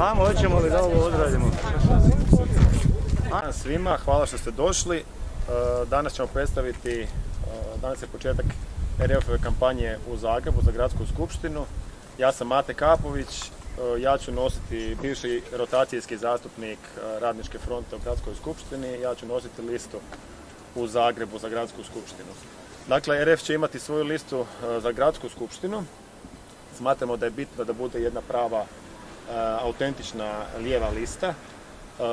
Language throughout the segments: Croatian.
Amo, hoćemo li da ovo odradimo? Svima, hvala što ste došli. E, Danas ćemo predstaviti, e, danas je početak RF-ove kampanje u Zagrebu za gradsku skupštinu. Ja sam Mate Kapović, e, ja ću nositi bivši rotacijski zastupnik Radničke fronte u gradskoj skupštini, ja ću nositi listu u Zagrebu za gradsku skupštinu. Dakle, RF će imati svoju listu za gradsku skupštinu. Smatramo da je bitno da bude jedna prava autentična lijeva lista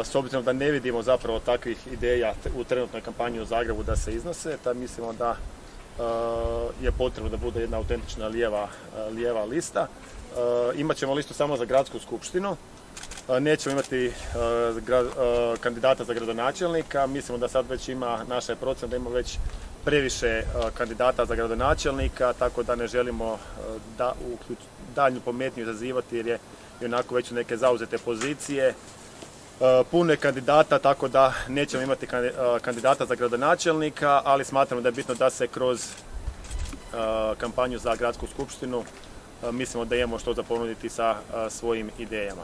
s obzirom da ne vidimo zapravo takvih ideja u trenutnoj kampanji u Zagrebu da se iznose, ta mislimo da je potrebno da bude jedna autentična lijeva, lijeva lista. Imat ćemo listu samo za gradsku skupštinu, nećemo imati kandidata za gradonačelnika, mislimo da sad već ima, naša je procena da ima već previše kandidata za gradonačelnika, tako da ne želimo da, daljnju pometnju izazivati jer je onako već neke zauzete pozicije. E, puno je kandidata, tako da nećemo imati e, kandidata za gradonačelnika, ali smatramo da je bitno da se kroz e, kampanju za gradsku skupštinu mislimo da imamo što za ponuditi sa svojim idejama.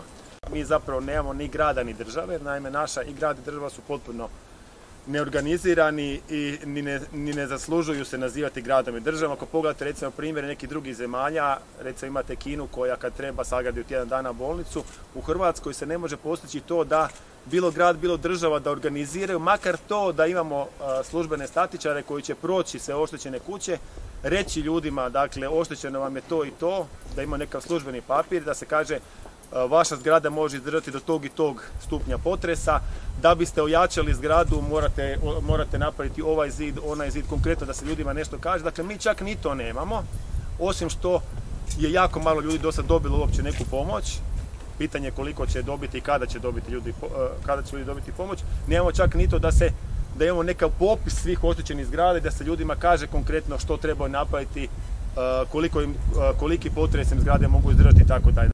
Mi zapravo nemamo ni grada ni države, naime naša i grad i država su potpuno neorganizirani i ni ne, zaslužuju se nazivati gradom i državom. Ako pogledate recimo primjer nekih drugih zemalja, recimo imate Kinu koja kad treba sagradi u tjedan dana bolnicu, u Hrvatskoj se ne može postići to da bilo grad, bilo država da organiziraju, makar to da imamo službene statičare koji će proći sve oštećene kuće, reći ljudima, dakle, oštećeno vam je to i to, da ima nekakav službeni papir, da se kaže vaša zgrada može izdržati do tog i tog stupnja potresa. Da biste ojačali zgradu morate, morate napraviti ovaj zid, onaj zid, konkretno da se ljudima nešto kaže. Dakle, mi čak ni to nemamo, osim što je jako malo ljudi do sad dobilo uopće neku pomoć. Pitanje je koliko će dobiti i kada će dobiti ljudi, kada će ljudi dobiti pomoć. Nemamo čak ni to da se da imamo nekav popis svih oštećenih zgrada i da se ljudima kaže konkretno što treba napraviti, koliko im, koliki potres im zgrade mogu izdržati i tako dalje.